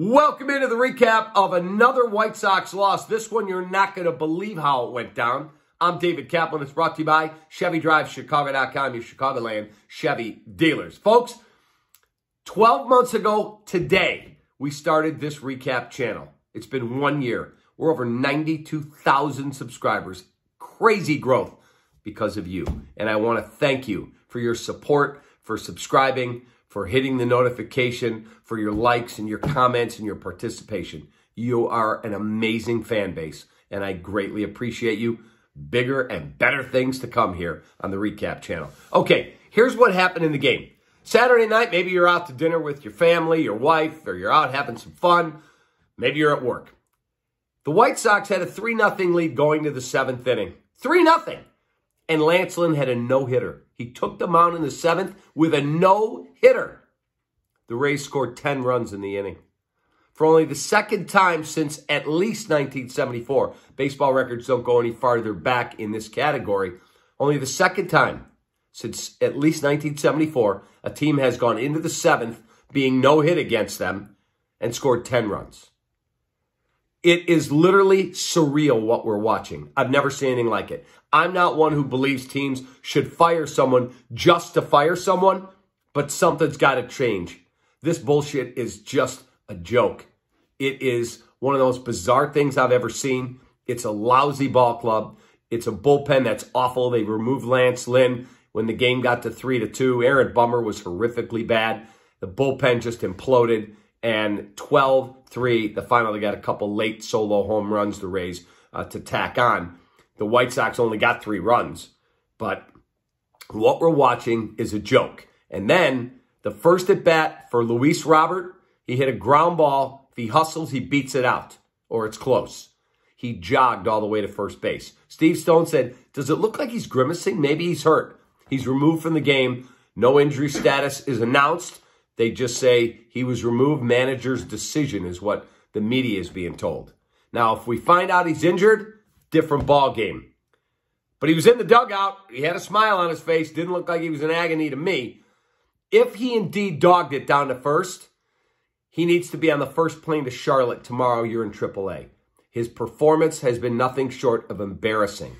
Welcome into the recap of another White Sox loss. This one, you're not going to believe how it went down. I'm David Kaplan. It's brought to you by Chevy Drive your Chicagoland Chevy dealers. Folks, 12 months ago today, we started this recap channel. It's been one year. We're over 92,000 subscribers. Crazy growth because of you. And I want to thank you for your support, for subscribing, for hitting the notification, for your likes and your comments and your participation. You are an amazing fan base, and I greatly appreciate you. Bigger and better things to come here on the Recap channel. Okay, here's what happened in the game. Saturday night, maybe you're out to dinner with your family, your wife, or you're out having some fun. Maybe you're at work. The White Sox had a 3 0 lead going to the seventh inning. 3 0. And Lance Lynn had a no hitter. He took the mound in the seventh with a no hitter. The Rays scored 10 runs in the inning. For only the second time since at least 1974, baseball records don't go any farther back in this category. Only the second time since at least 1974, a team has gone into the seventh being no hit against them and scored 10 runs. It is literally surreal what we're watching. I've never seen anything like it. I'm not one who believes teams should fire someone just to fire someone, but something's got to change. This bullshit is just a joke. It is one of the most bizarre things I've ever seen. It's a lousy ball club. It's a bullpen that's awful. They removed Lance Lynn when the game got to 3 to 2. Aaron Bummer was horrifically bad. The bullpen just imploded and 12-3. The final, they got a couple late solo home runs, the Rays, uh, to tack on. The White Sox only got three runs, but what we're watching is a joke. And then the first at bat for Luis Robert, he hit a ground ball. If he hustles, he beats it out, or it's close. He jogged all the way to first base. Steve Stone said, Does it look like he's grimacing? Maybe he's hurt. He's removed from the game. No injury status is announced. They just say he was removed. Manager's decision is what the media is being told. Now, if we find out he's injured, different ball game. But he was in the dugout. He had a smile on his face. Didn't look like he was in agony to me. If he indeed dogged it down to first, he needs to be on the first plane to Charlotte tomorrow. You're in AAA. His performance has been nothing short of embarrassing.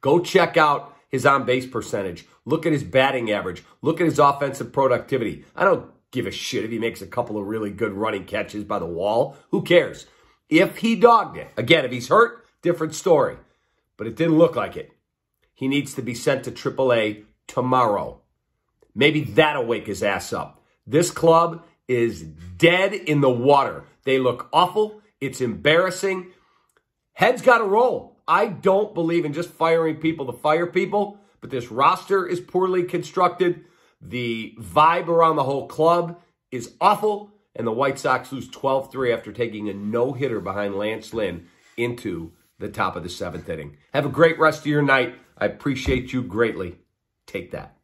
Go check out his on base percentage. Look at his batting average. Look at his offensive productivity. I don't give a shit if he makes a couple of really good running catches by the wall. Who cares? If he dogged it, again, if he's hurt, different story. But it didn't look like it. He needs to be sent to AAA tomorrow. Maybe that'll wake his ass up. This club is dead in the water. They look awful. It's embarrassing. Heads got to roll. I don't believe in just firing people to fire people, but this roster is poorly constructed. The vibe around the whole club is awful, and the White Sox lose 12 3 after taking a no hitter behind Lance Lynn into the top of the seventh inning. Have a great rest of your night. I appreciate you greatly. Take that.